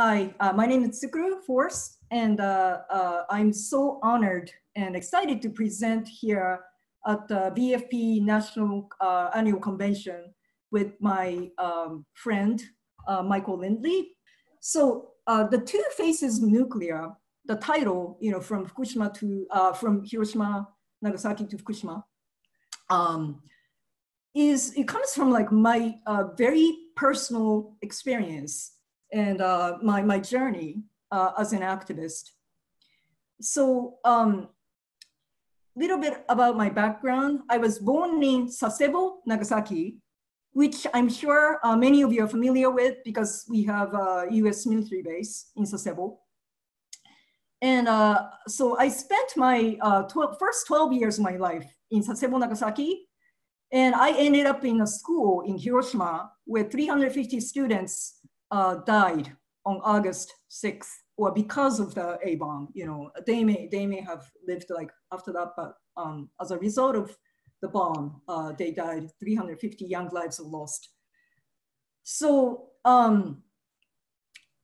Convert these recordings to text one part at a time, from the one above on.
Hi, uh, my name is Tsukuru Fors, and uh, uh, I'm so honored and excited to present here at the VFP National uh, Annual Convention with my um, friend, uh, Michael Lindley. So uh, the two faces nuclear, the title, you know, from Fukushima to, from Hiroshima, Nagasaki to Fukushima, um, is, it comes from like my very personal experience and uh, my, my journey uh, as an activist. So a um, little bit about my background. I was born in Sasebo, Nagasaki, which I'm sure uh, many of you are familiar with because we have a US military base in Sasebo. And uh, so I spent my uh, 12, first 12 years of my life in Sasebo, Nagasaki. And I ended up in a school in Hiroshima with 350 students uh, died on August 6th, or because of the A bomb. You know, they may they may have lived like after that, but um, as a result of the bomb, uh, they died. 350 young lives were lost. So um,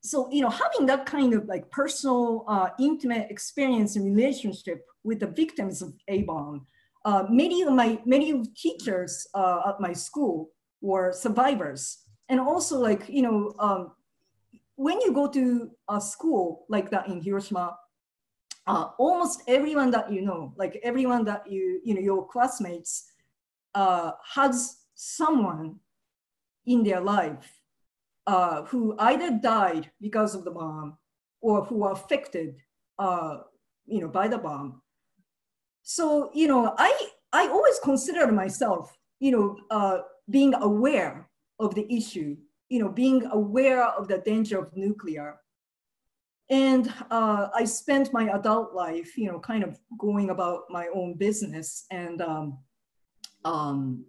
so you know, having that kind of like personal, uh, intimate experience and relationship with the victims of A bomb. Uh, many of my many of teachers uh, at my school were survivors and also like you know um, when you go to a school like that in Hiroshima, uh, almost everyone that you know, like everyone that you you know your classmates, uh, has someone in their life uh, who either died because of the bomb or who were affected, uh, you know, by the bomb. So you know, I I always considered myself, you know, uh, being aware of the issue, you know, being aware of the danger of nuclear. And uh, I spent my adult life, you know, kind of going about my own business. And um, um,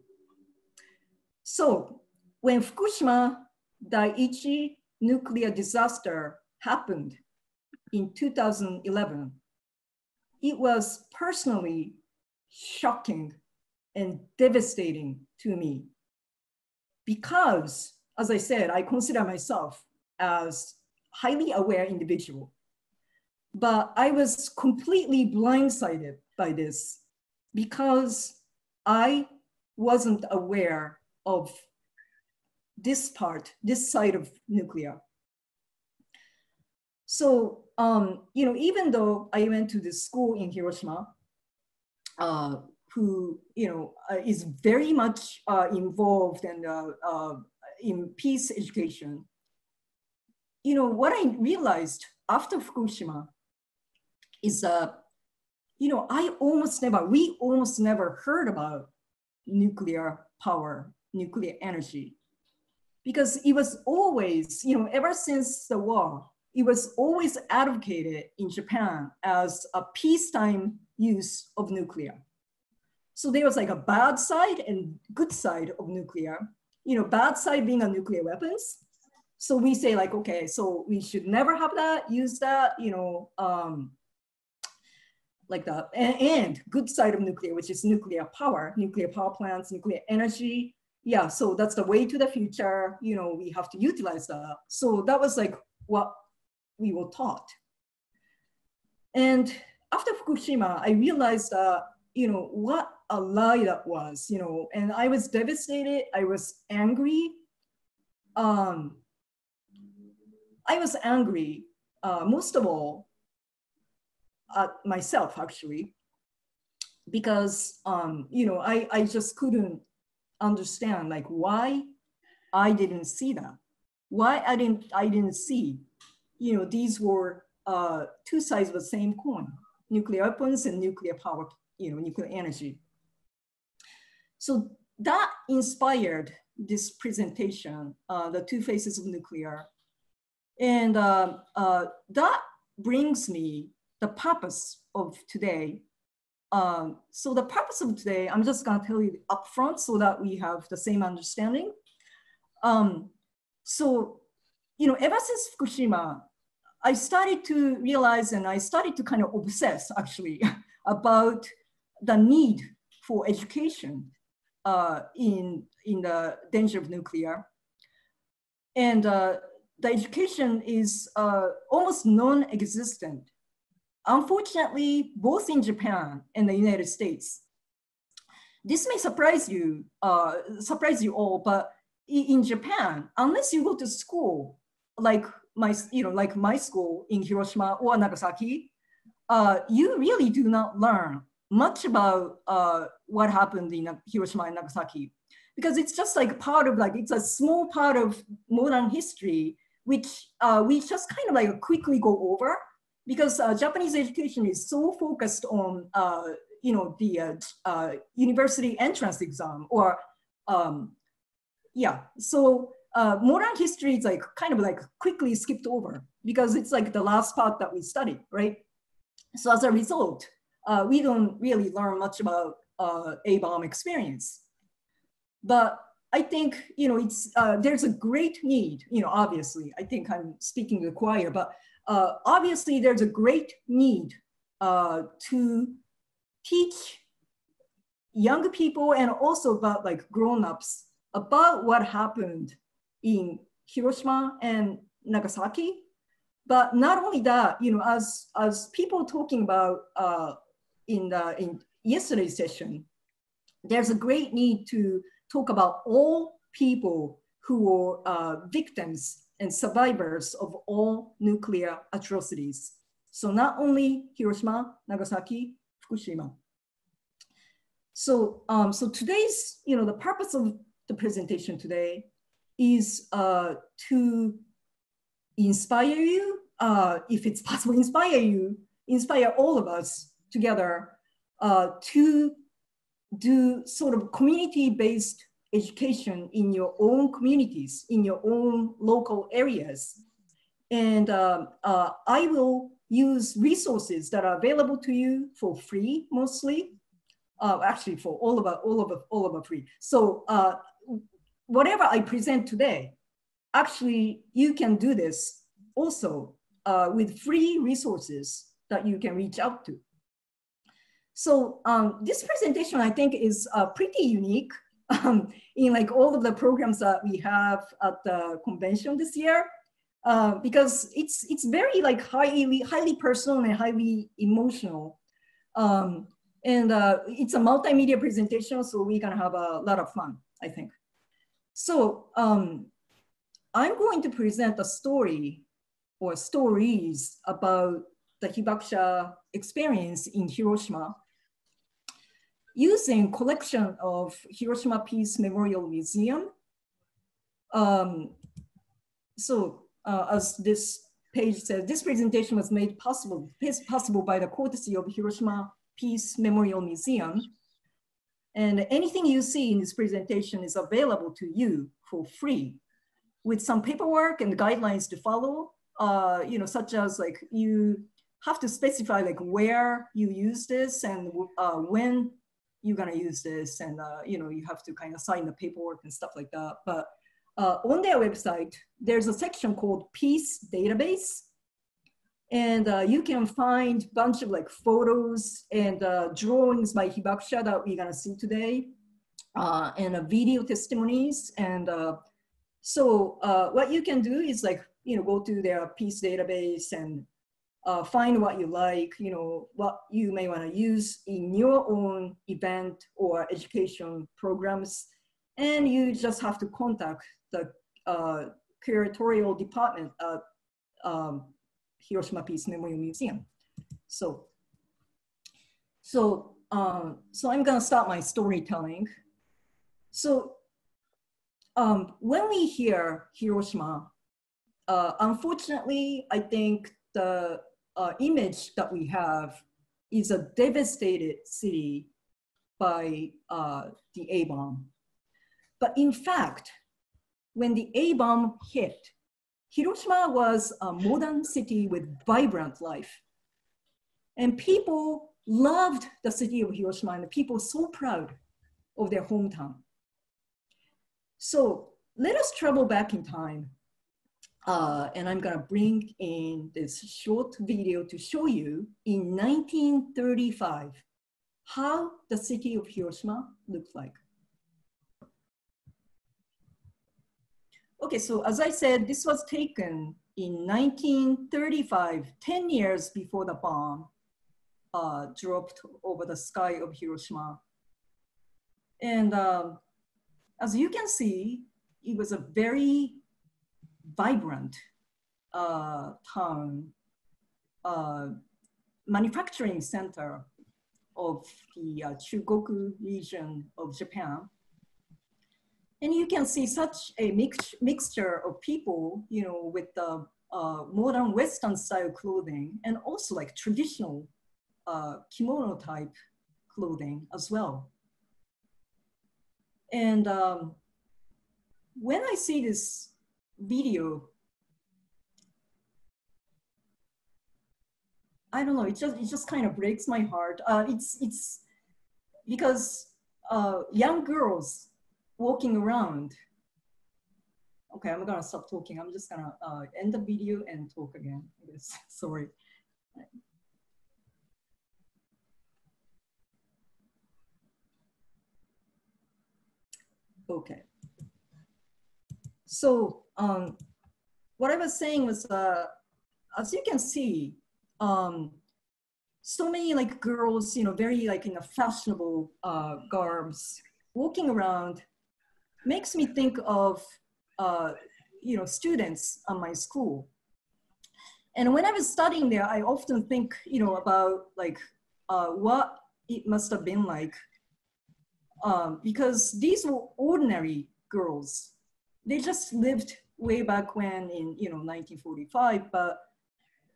so when Fukushima Daiichi nuclear disaster happened in 2011, it was personally shocking and devastating to me because, as I said, I consider myself as highly aware individual. But I was completely blindsided by this because I wasn't aware of this part, this side of nuclear. So, um, you know, even though I went to this school in Hiroshima, uh, who you know uh, is very much uh, involved and uh, uh, in peace education. You know what I realized after Fukushima is uh, you know I almost never we almost never heard about nuclear power, nuclear energy, because it was always you know ever since the war it was always advocated in Japan as a peacetime use of nuclear so there was like a bad side and good side of nuclear. You know, bad side being a nuclear weapons. So we say like, okay, so we should never have that, use that, you know, um, like that. And, and good side of nuclear, which is nuclear power, nuclear power plants, nuclear energy. Yeah, so that's the way to the future. You know, we have to utilize that. So that was like what we were taught. And after Fukushima, I realized that, you know, what a lie that was, you know, and I was devastated. I was angry. Um, I was angry, uh, most of all, at myself actually, because um, you know I I just couldn't understand like why I didn't see that, why I didn't I didn't see, you know, these were uh, two sides of the same coin: nuclear weapons and nuclear power, you know, nuclear energy. So that inspired this presentation, uh, the two faces of nuclear. And uh, uh, that brings me the purpose of today. Um, so the purpose of today, I'm just gonna tell you upfront so that we have the same understanding. Um, so, you know, ever since Fukushima, I started to realize and I started to kind of obsess actually about the need for education uh, in, in the danger of nuclear. And uh, the education is uh, almost non-existent. Unfortunately, both in Japan and the United States. This may surprise you, uh, surprise you all, but in Japan, unless you go to school, like my, you know, like my school in Hiroshima or Nagasaki, uh, you really do not learn much about uh, what happened in Hiroshima and Nagasaki. Because it's just like part of like it's a small part of modern history which uh, we just kind of like quickly go over because uh, Japanese education is so focused on uh, you know the uh, uh, university entrance exam or um, yeah. So uh, modern history is like kind of like quickly skipped over because it's like the last part that we study right? So as a result we don't really learn much about A-bomb experience but I think, you know, it's, uh, there's a great need, you know, obviously, I think I'm speaking to the choir, but uh, obviously there's a great need uh, to teach young people and also about like grown-ups about what happened in Hiroshima and Nagasaki. But not only that, you know, as, as people talking about uh, in, the, in yesterday's session, there's a great need to talk about all people who were uh, victims and survivors of all nuclear atrocities. So not only Hiroshima, Nagasaki, Fukushima. So, um, so today's, you know, the purpose of the presentation today is uh, to inspire you, uh, if it's possible, inspire you, inspire all of us together uh, to do sort of community-based education in your own communities, in your own local areas. And um, uh, I will use resources that are available to you for free, mostly. Uh, actually, for all of us, all of us, all of us free. So uh, whatever I present today, actually, you can do this also uh, with free resources that you can reach out to. So um, this presentation, I think, is uh, pretty unique um, in like all of the programs that we have at the convention this year. Uh, because it's it's very like highly highly personal and highly emotional, um, and uh, it's a multimedia presentation, so we're gonna have a lot of fun, I think. So um, I'm going to present a story or stories about the Hibakusha experience in Hiroshima using collection of Hiroshima Peace Memorial Museum. Um, so uh, as this page says, this presentation was made possible, possible by the courtesy of Hiroshima Peace Memorial Museum. And anything you see in this presentation is available to you for free with some paperwork and guidelines to follow, uh, you know, such as like you have to specify like where you use this and uh, when you're gonna use this and uh, you know you have to kind of sign the paperwork and stuff like that. But uh, on their website there's a section called peace database. And uh, you can find a bunch of like photos and uh, drawings by Hibakusha that we're gonna see today uh, and uh, video testimonies. And so what you can do is like you know go to their peace database and uh, find what you like, you know, what you may want to use in your own event or education programs. And you just have to contact the uh, curatorial department at um, Hiroshima Peace Memorial Museum. So, so, um, so I'm gonna start my storytelling. So um, when we hear Hiroshima, uh, unfortunately, I think the uh, image that we have is a devastated city by uh, the A-bomb. But in fact, when the A-bomb hit, Hiroshima was a modern city with vibrant life. And people loved the city of Hiroshima and people so proud of their hometown. So let us travel back in time uh, and I'm gonna bring in this short video to show you in 1935 how the city of Hiroshima looked like. okay, so as I said, this was taken in 1935, 10 years before the bomb uh, dropped over the sky of Hiroshima. And um, as you can see, it was a very vibrant uh, town, uh, manufacturing center of the uh, Chugoku region of Japan. And you can see such a mix mixture of people, you know, with the uh, modern Western style clothing and also like traditional uh, kimono type clothing as well. And um, when I see this video, I don't know, it just, it just kind of breaks my heart. Uh, it's, it's because uh, young girls walking around. Okay, I'm gonna stop talking. I'm just gonna uh, end the video and talk again. Sorry. Okay. So um, what I was saying was, uh, as you can see, um, so many like girls, you know, very like in a fashionable uh, garbs, walking around, makes me think of, uh, you know, students on my school. And when I was studying there, I often think, you know, about like uh, what it must have been like um, because these were ordinary girls. They just lived way back when in you know 1945. But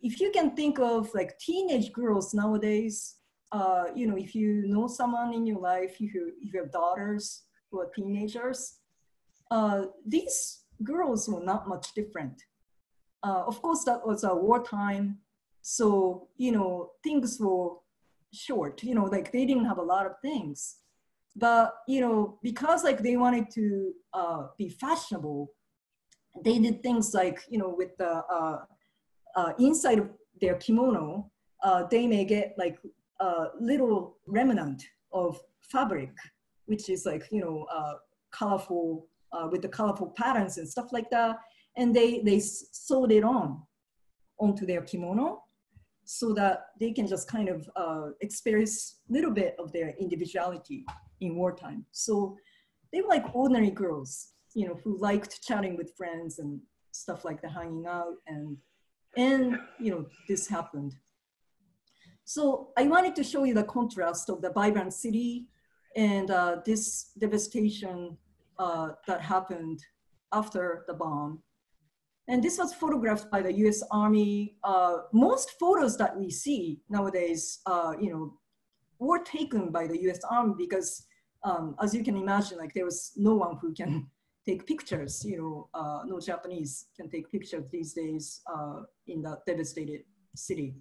if you can think of like teenage girls nowadays, uh, you know, if you know someone in your life, if you if you have daughters who are teenagers, uh, these girls were not much different. Uh, of course, that was a wartime, so you know things were short. You know, like they didn't have a lot of things but you know because like they wanted to uh, be fashionable they did things like you know with the uh, uh, inside of their kimono uh, they may get like a little remnant of fabric which is like you know uh, colorful uh, with the colorful patterns and stuff like that and they they sewed it on onto their kimono so that they can just kind of experience a little bit of their individuality in wartime. So they were like ordinary girls, you know, who liked chatting with friends and stuff like the hanging out and, and, you know, this happened. So I wanted to show you the contrast of the vibrant city and uh, this devastation uh, that happened after the bomb. And this was photographed by the US Army. Uh, most photos that we see nowadays, uh, you know, were taken by the US Army because um, as you can imagine, like there was no one who can take pictures, you know, uh, no Japanese can take pictures these days uh, in that devastated city.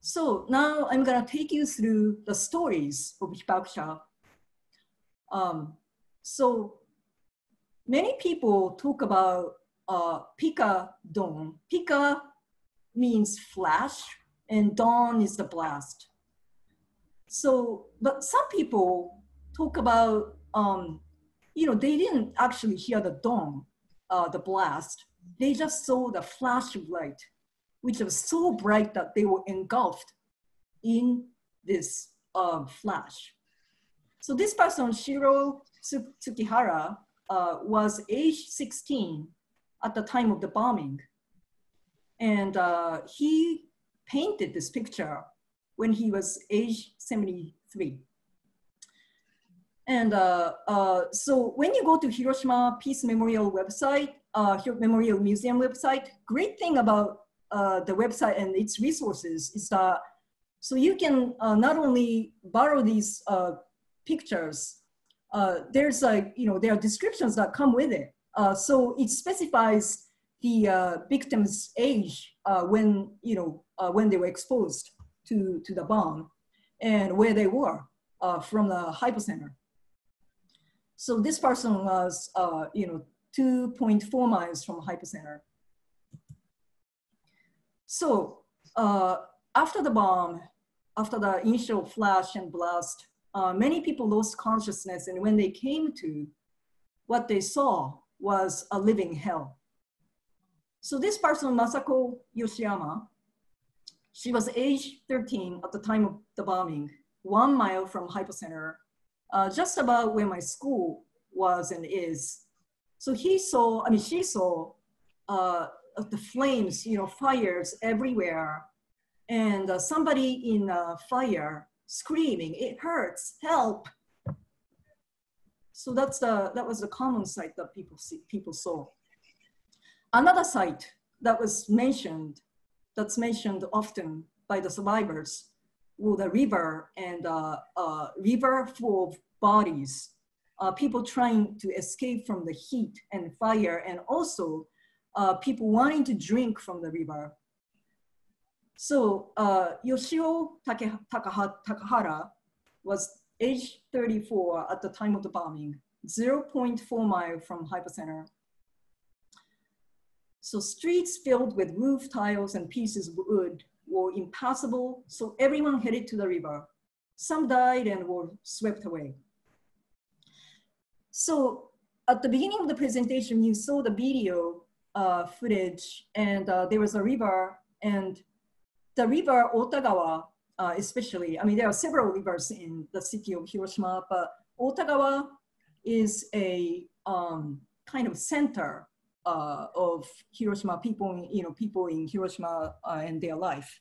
So now I'm gonna take you through the stories of Hibakusha. Um, so many people talk about uh, Pika Don. Pika means flash and don is the blast. So, but some people talk about, um, you know, they didn't actually hear the don, uh, the blast. They just saw the flash of light, which was so bright that they were engulfed in this uh, flash. So this person, Shiro Tsukihara, uh, was age 16 at the time of the bombing. And uh, he painted this picture when he was age 73. And uh, uh, so when you go to Hiroshima Peace Memorial website, uh, Memorial Museum website, great thing about uh, the website and its resources is that so you can uh, not only borrow these uh, pictures, there's like, you know, there are descriptions that come with it. so it specifies the victim's age when, you know, when they were exposed to, to the bomb and where they were from the hypocenter. So this person was, uh, you know, 2.4 miles from the hypocenter. So uh, after the bomb, after the initial flash and blast, uh, many people lost consciousness. And when they came to, what they saw was a living hell. So this person, Masako Yoshiyama, she was age 13 at the time of the bombing, one mile from hypocenter, uh, just about where my school was and is. So he saw, I mean, she saw uh, the flames, you know, fires everywhere, and uh, somebody in a fire screaming, "It hurts! Help!" So that's the that was the common sight that people see, people saw. Another sight that was mentioned, that's mentioned often by the survivors, were the river and uh, uh, river full of bodies, uh, people trying to escape from the heat and fire, and also uh, people wanting to drink from the river. So uh, Yoshio Take Takahara was age 34 at the time of the bombing, 0.4 mile from hypocenter. So streets filled with roof tiles and pieces of wood were impassable, so everyone headed to the river. Some died and were swept away. So at the beginning of the presentation, you saw the video uh, footage and uh, there was a river and the river Otagawa, uh, especially, I mean, there are several rivers in the city of Hiroshima, but Otagawa is a um, kind of center uh, of Hiroshima people, you know, people in Hiroshima uh, and their life.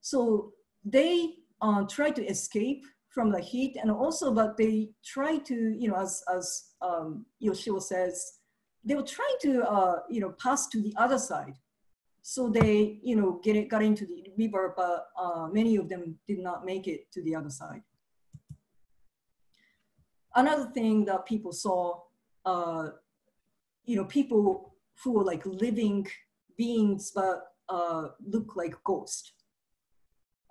So they uh, try to escape from the heat and also, but they try to, you know, as, as um, Yoshio says, they were trying to, uh, you know, pass to the other side. So they, you know, get it, got into the river, but uh, many of them did not make it to the other side. Another thing that people saw, uh, you know, people who are like living beings, but uh, look like ghosts.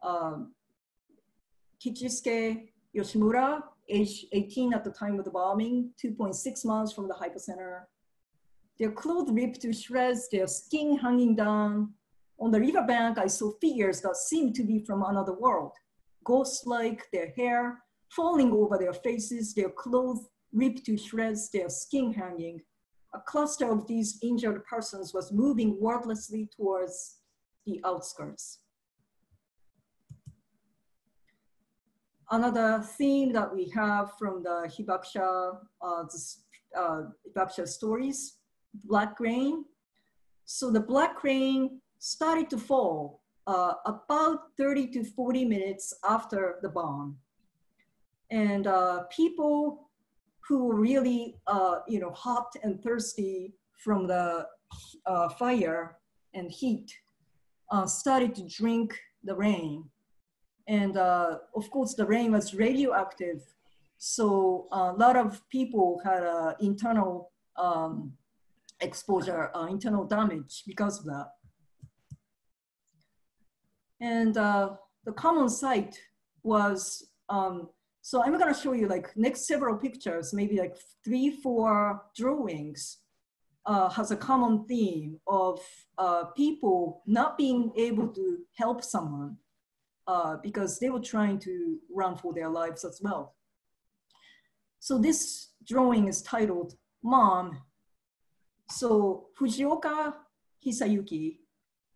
Um, Kichisuke Yoshimura, age 18 at the time of the bombing, 2.6 miles from the hypocenter. Their clothes ripped to shreds, their skin hanging down. On the riverbank, I saw figures that seemed to be from another world. Ghost-like, their hair falling over their faces, their clothes ripped to shreds, their skin hanging. A cluster of these injured persons was moving wordlessly towards the outskirts. another theme that we have from the Hibakusha, uh, uh, stories, black rain. So the black rain started to fall uh, about 30 to 40 minutes after the bomb. And uh, people who really, uh, you know, hot and thirsty from the uh, fire and heat uh, started to drink the rain. And uh, of course, the rain was radioactive. So a lot of people had uh, internal um, exposure, uh, internal damage because of that. And uh, the common sight was, um, so I'm gonna show you like next several pictures, maybe like three, four drawings uh, has a common theme of uh, people not being able to help someone uh, because they were trying to run for their lives as well. So this drawing is titled Mom. So Fujioka Hisayuki,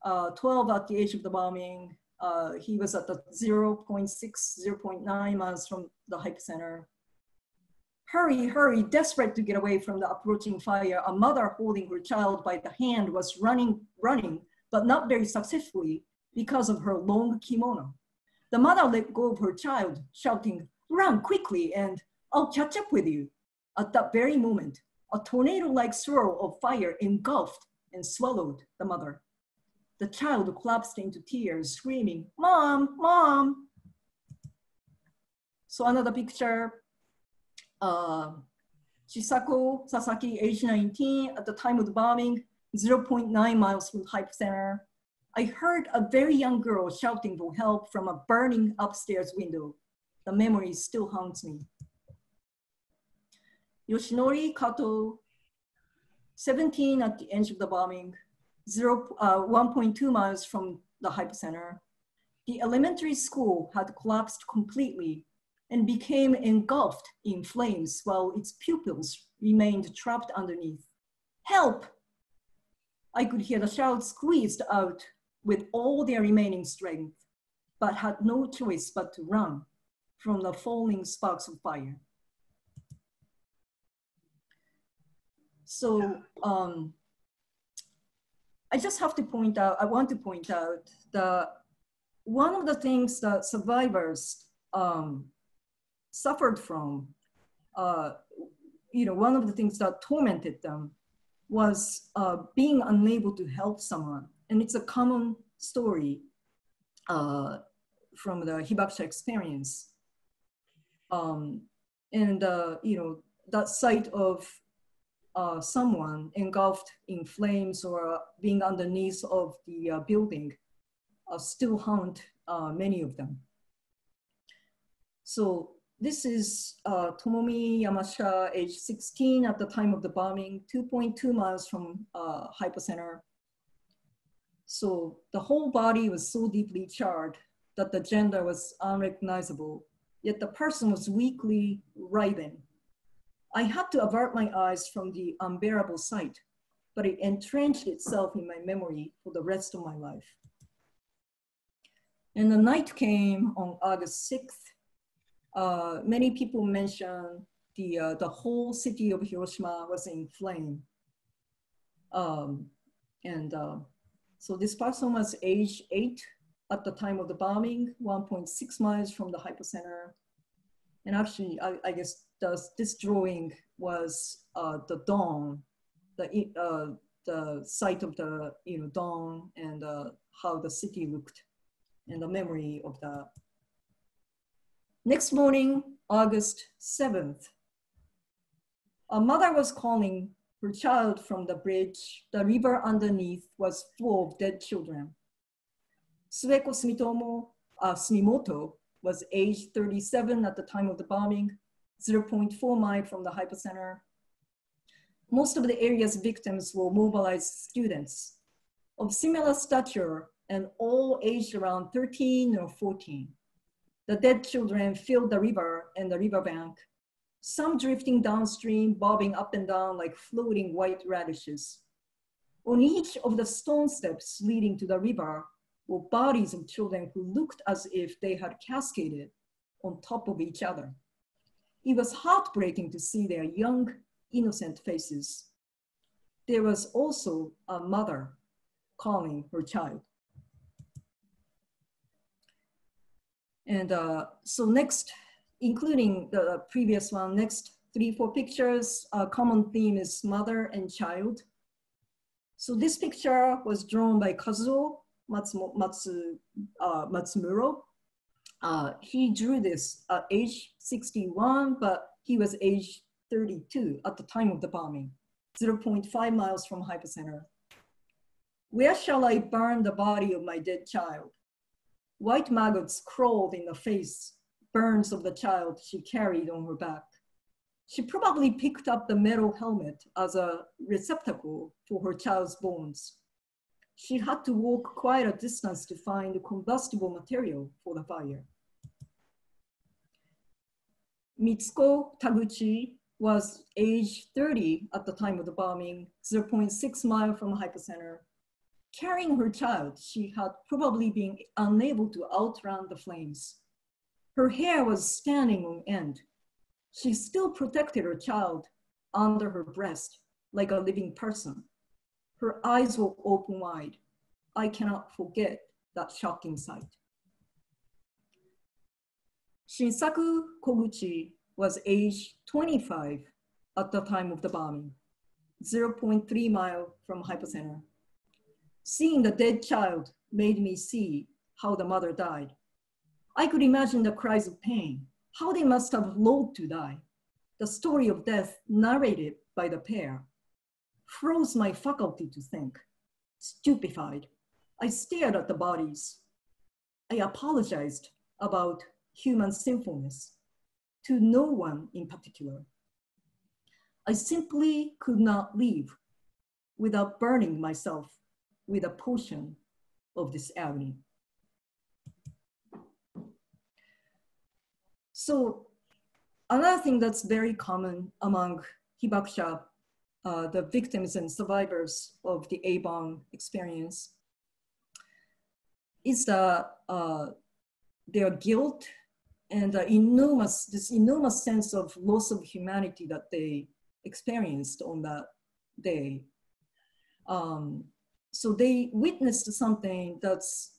uh, 12 at the age of the bombing, uh, he was at the 0 0.6, 0 0.9 miles from the hypocenter. Hurry, hurry, desperate to get away from the approaching fire, a mother holding her child by the hand was running, running, but not very successfully because of her long kimono. The mother let go of her child, shouting, run quickly and I'll catch up with you. At that very moment, a tornado-like swirl of fire engulfed and swallowed the mother. The child collapsed into tears, screaming, mom, mom. So another picture, uh, Chisako Sasaki, age 19, at the time of the bombing, 0.9 miles from the hypocenter. I heard a very young girl shouting for help from a burning upstairs window. The memory still haunts me. Yoshinori Kato, 17 at the end of the bombing, zero, uh, 1.2 miles from the hypocenter. The elementary school had collapsed completely and became engulfed in flames while its pupils remained trapped underneath. Help! I could hear the shout squeezed out with all their remaining strength, but had no choice but to run from the falling sparks of fire. So um, I just have to point out, I want to point out that one of the things that survivors um, suffered from, uh, you know, one of the things that tormented them was uh, being unable to help someone. And it's a common story uh, from the Hibakusha experience. Um, and, uh, you know, that sight of uh, someone engulfed in flames or being underneath of the uh, building uh, still haunt uh, many of them. So this is uh, Tomomi Yamashita, age 16 at the time of the bombing, 2.2 miles from uh, hypocenter. So the whole body was so deeply charred that the gender was unrecognizable, yet the person was weakly writhing. I had to avert my eyes from the unbearable sight, but it entrenched itself in my memory for the rest of my life. And the night came on August 6th, uh, many people mention the, uh, the whole city of Hiroshima was in flame. Um, and uh, so this person was age eight at the time of the bombing, 1.6 miles from the hypocenter. And actually, I, I guess this drawing was uh, the dawn, the, uh, the site of the you know, dawn and uh, how the city looked and the memory of the Next morning, August 7th, a mother was calling her child from the bridge. The river underneath was full of dead children. Sueko Sumitomo, uh, Sumimoto was age 37 at the time of the bombing, 0.4 mile from the hypocenter. Most of the area's victims were mobilized students of similar stature and all aged around 13 or 14. The dead children filled the river and the riverbank, some drifting downstream, bobbing up and down like floating white radishes. On each of the stone steps leading to the river were bodies of children who looked as if they had cascaded on top of each other. It was heartbreaking to see their young, innocent faces. There was also a mother calling her child. And uh, so next, including the previous one, next three, four pictures, a common theme is mother and child. So this picture was drawn by Kazuo Matsu, Matsu, uh, Matsumuro. Uh, he drew this at age 61, but he was age 32 at the time of the bombing, 0.5 miles from hypocenter. Where shall I burn the body of my dead child? White maggots crawled in the face, burns of the child she carried on her back. She probably picked up the metal helmet as a receptacle for her child's bones. She had to walk quite a distance to find combustible material for the fire. Mitsuko Taguchi was age 30 at the time of the bombing, 0.6 mile from the hypocenter. Carrying her child, she had probably been unable to outrun the flames. Her hair was standing on end. She still protected her child under her breast like a living person. Her eyes were open wide. I cannot forget that shocking sight. Shinsaku Koguchi was age 25 at the time of the bombing, 0.3 mile from hypocenter. Seeing the dead child made me see how the mother died. I could imagine the cries of pain, how they must have loathed to die. The story of death narrated by the pair froze my faculty to think. Stupefied, I stared at the bodies. I apologized about human sinfulness to no one in particular. I simply could not leave without burning myself with a portion of this agony. so another thing that's very common among hibakusha, uh, the victims and survivors of the A-bomb experience, is the, uh, their guilt and the enormous, this enormous sense of loss of humanity that they experienced on that day. Um, so they witnessed something that's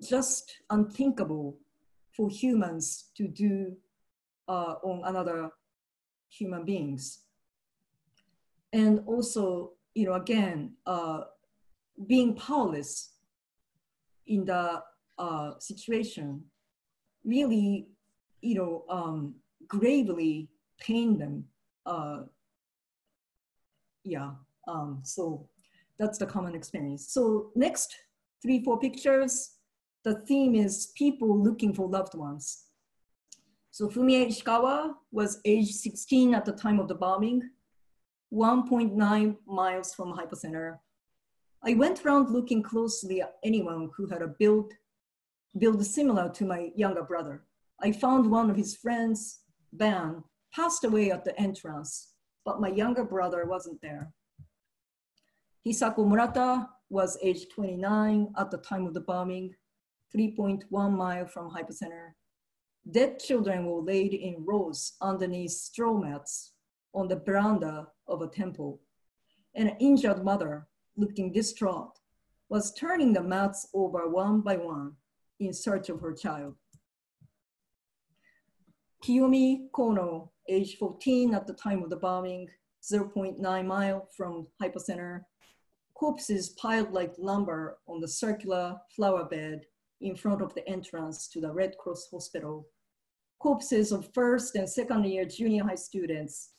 just unthinkable for humans to do uh, on another human beings. And also, you know, again, uh, being powerless in the uh, situation really, you know, um, gravely pain them. Uh, yeah, um, so that's the common experience. So next three, four pictures, the theme is people looking for loved ones. So Fumie Ishikawa was age 16 at the time of the bombing, 1.9 miles from hypocenter. I went around looking closely at anyone who had a build, build similar to my younger brother. I found one of his friends, Ben, passed away at the entrance, but my younger brother wasn't there. Hisako Murata was age 29 at the time of the bombing, 3.1 mile from hypocenter. Dead children were laid in rows underneath straw mats on the veranda of a temple. An injured mother, looking distraught, was turning the mats over one by one in search of her child. Kiyomi Kono, age 14 at the time of the bombing, 0.9 mile from hypocenter, corpses piled like lumber on the circular flower bed in front of the entrance to the Red Cross Hospital. Corpses of first and second year junior high students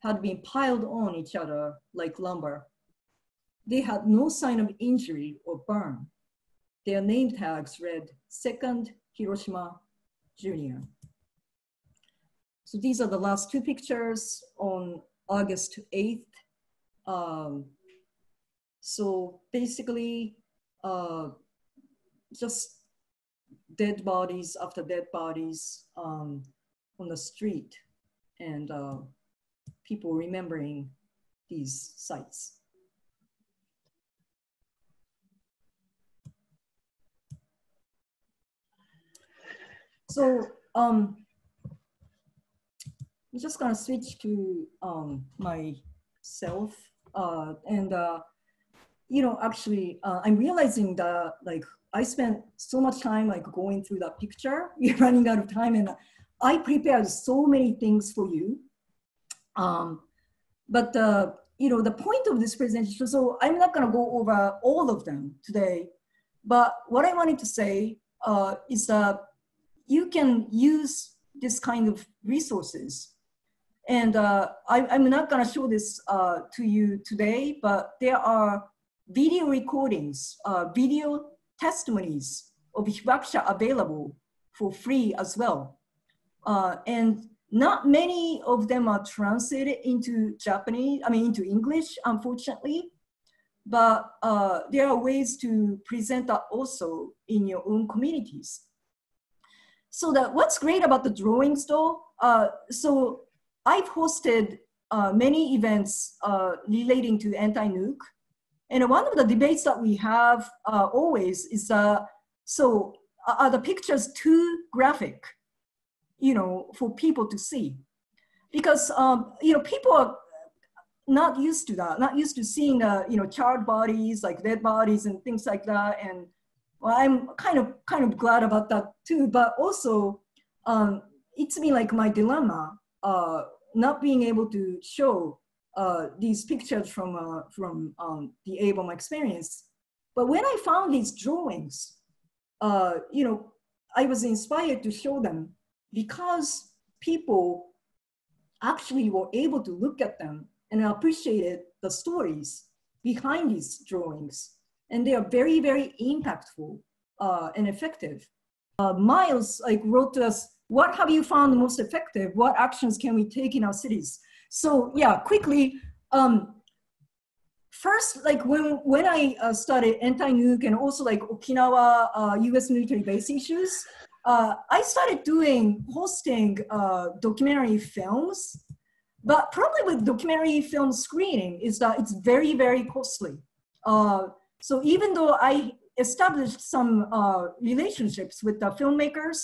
had been piled on each other like lumber. They had no sign of injury or burn. Their name tags read Second Hiroshima Junior. So these are the last two pictures on August 8th. Um, so basically, uh, just dead bodies after dead bodies um, on the street and uh, people remembering these sites. So um, I'm just gonna switch to um, myself uh, and uh, you know, actually, uh, I'm realizing that like I spent so much time like going through that picture, running out of time, and I prepared so many things for you. Um, but you know, the point of this presentation, so I'm not gonna go over all of them today, but what I wanted to say uh, is that you can use this kind of resources. And uh, I, am not gonna show this uh, to you today, but there are video recordings, uh, video testimonies of hibakusha available for free as well. Uh, and not many of them are translated into Japanese, I mean, into English, unfortunately. But uh, there are ways to present that also in your own communities. So that what's great about the drawing store, uh, so I've hosted uh, many events uh, relating to anti-nuke and one of the debates that we have uh, always is, uh, so are the pictures too graphic, you know, for people to see? Because, um, you know, people are not used to that, not used to seeing, uh, you know, charred bodies, like dead bodies and things like that. And well, I'm kind of, kind of glad about that too, but also um, it's been like my dilemma, uh, not being able to show uh, these pictures from, uh, from um, the A-bomb experience. But when I found these drawings, uh, you know, I was inspired to show them because people actually were able to look at them and appreciated the stories behind these drawings. And they are very, very impactful uh, and effective. Uh, Miles like wrote to us, what have you found most effective? What actions can we take in our cities? So yeah, quickly, um, first, like when, when I uh, studied anti-nuke and also like Okinawa uh, US military base issues, uh, I started doing hosting uh, documentary films, but problem with documentary film screening is that it's very, very costly. Uh, so even though I established some uh, relationships with the filmmakers,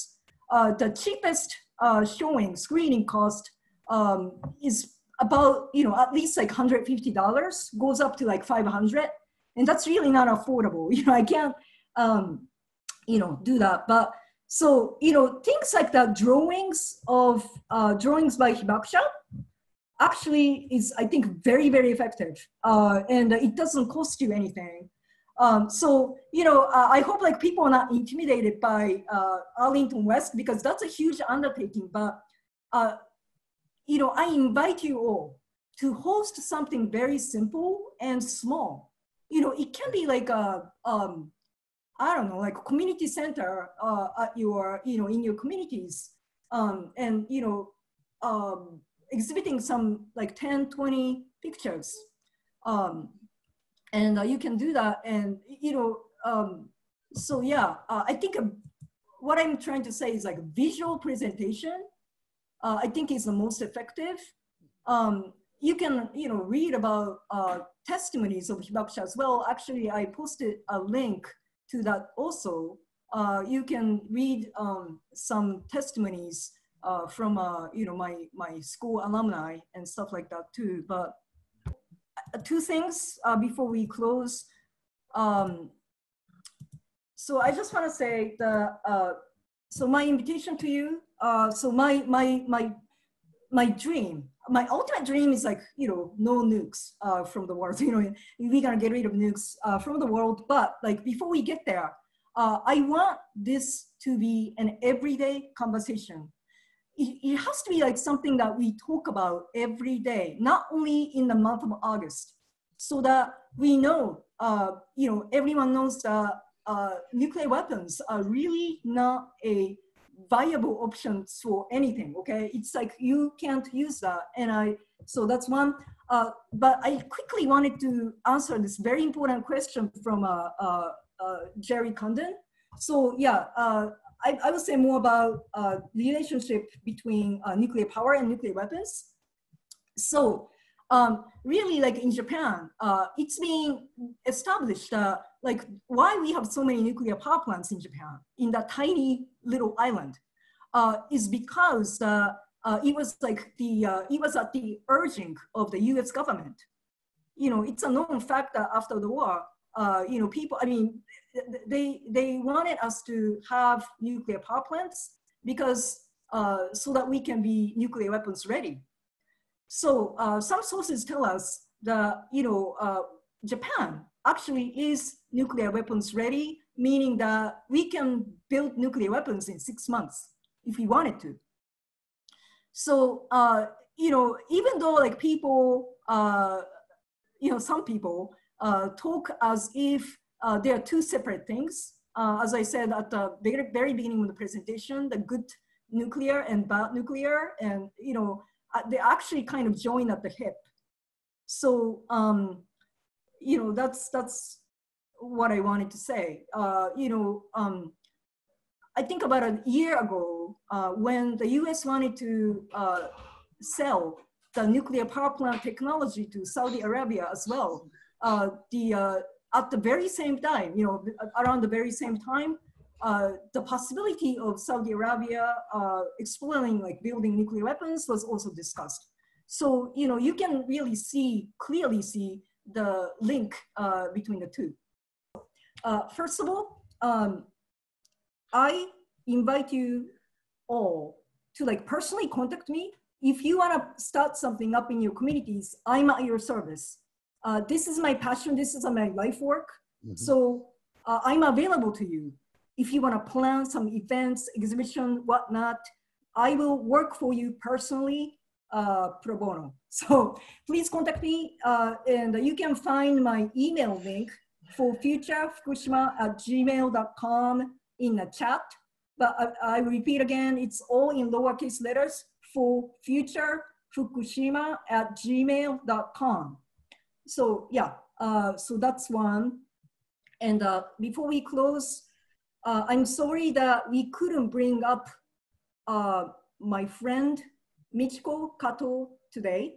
uh, the cheapest uh, showing screening cost um, is about you know at least like $150 goes up to like 500 and that's really not affordable you know i can't um, you know do that but so you know things like that drawings of uh, drawings by hibakusha actually is i think very very effective uh, and it doesn't cost you anything. Um, so you know uh, i hope like people are not intimidated by uh, arlington west because that's a huge undertaking but uh, you know i invite you all to host something very simple and small. You know it can be like a um, I don't know, like community center uh, at your, you know, in your communities, um, and you know, um, exhibiting some like 10, 20 pictures. Um, and uh, you can do that. And, you know, um, so yeah, uh, I think uh, what I'm trying to say is like visual presentation, uh, I think is the most effective. Um, you can, you know, read about uh, testimonies of hibakusha as well. Actually, I posted a link to that also. Uh, you can read um, some testimonies uh, from uh, you know my my school alumni and stuff like that too. But uh, two things uh, before we close. Um, so I just want to say the uh, so my invitation to you. So my my my my dream, my ultimate dream is like you know no nukes uh, from the world. You know we're gonna get rid of nukes uh, from the world. But like before we get there, uh, I want this to be an everyday conversation it, it has to be like something that we talk about every day, not only in the month of August, so that we know, uh, you know, everyone knows that uh, nuclear weapons are really not a viable option for anything. Okay, it's like you can't use that, and I. So that's one. Uh, but I quickly wanted to answer this very important question from uh, uh, uh Gerry Condon. So yeah, uh, I, I would say more about uh, relationship between nuclear power and nuclear weapons. So um, really like in Japan, uh, it's being established uh, like why we have so many nuclear power plants in Japan in that tiny little island uh, is because uh, uh, it was like the, uh, it was at the urging of the US government. You know, it's a known fact that after the war, you know, people, I mean, they, they wanted us to have nuclear power plants because uh, so that we can be nuclear weapons ready. So uh, some sources tell us that, you know, uh, Japan actually is nuclear weapons ready, meaning that we can build nuclear weapons in six months if we wanted to. So, uh, you know, even though like people, uh, you know, some people uh, talk as if uh, they are two separate things. Uh, as I said at the very, very beginning of the presentation, the good nuclear and bad nuclear, and you know, uh, they actually kind of join at the hip. So, um, you know, that's that's what I wanted to say. Uh, you know, um, I think about a year ago uh, when the U.S. wanted to uh, sell the nuclear power plant technology to Saudi Arabia as well. Uh, the uh, at the very same time, you know, around the very same time, uh, the possibility of Saudi Arabia exploring like building nuclear weapons was also discussed. So, you know, you can really see, clearly see the link uh, between the two. Uh, first of all, um, I invite you all to like personally contact me. If you wanna start something up in your communities, I'm at your service uh, this is my passion, this is my life work. Mm-hmm. So uh, I'm available to you. If you want to plan some events, exhibition, whatnot, I will work for you personally uh, pro bono. So please contact me uh, and you can find my email link for futurefukushima at gmail.com in the chat. But I, I repeat again, it's all in lowercase letters for futurefukushima at gmail.com so yeah, uh, so that's one. And uh, before we close, Uh, I'm sorry that we couldn't bring up uh, my friend Michiko Kato today.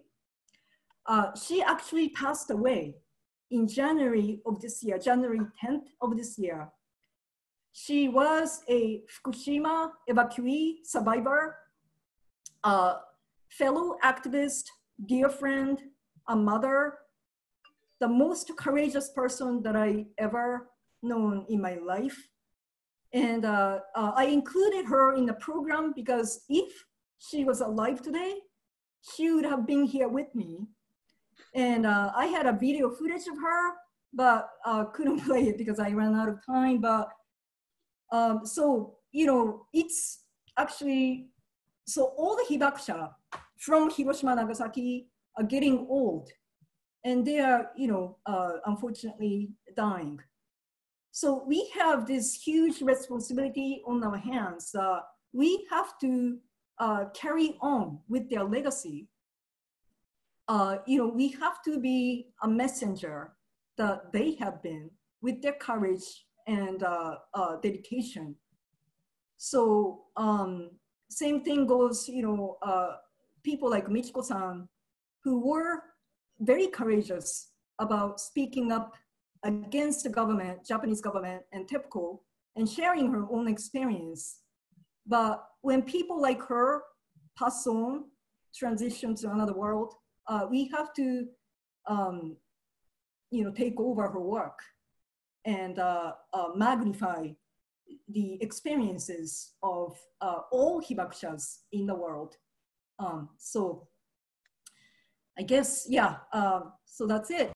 Uh, she actually passed away in January of this year, January 10th of this year. She was a Fukushima evacuee survivor, a fellow activist, dear friend, a mother, the most courageous person that I ever known in my life. And uh, uh, I included her in the program because if she was alive today, she would have been here with me. And uh, I had a video footage of her, but uh, couldn't play it because I ran out of time. But um, so, you know, it's actually, so all the hibakusha from Hiroshima, Nagasaki are getting old and they are, you know, uh, unfortunately dying. So we have this huge responsibility on our hands. Uh, we have to uh, carry on with their legacy. Uh, you know, we have to be a messenger that they have been with their courage and uh, uh, dedication. So um, same thing goes, you know, uh, people like Michiko-san who were very courageous about speaking up against the government, Japanese government and TEPCO and sharing her own experience. But when people like her pass on, transition to another world, uh, we have to, um, you know, take over her work and uh, uh, magnify the experiences of uh, all hibakushas in the world. Um, so I guess, yeah, um, so that's it.